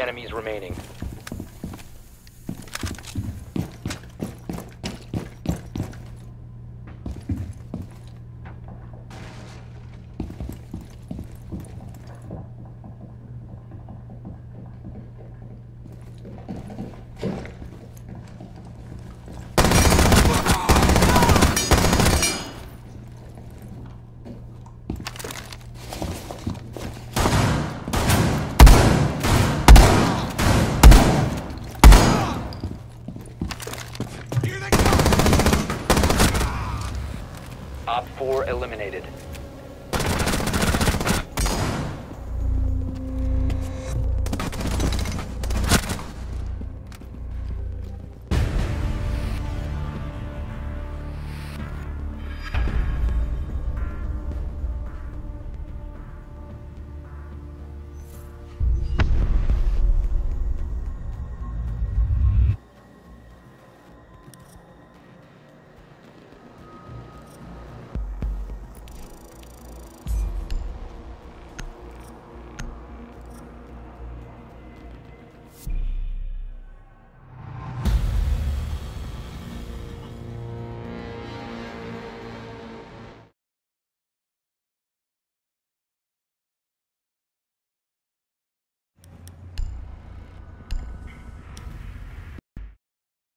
enemies remaining. Op 4 eliminated.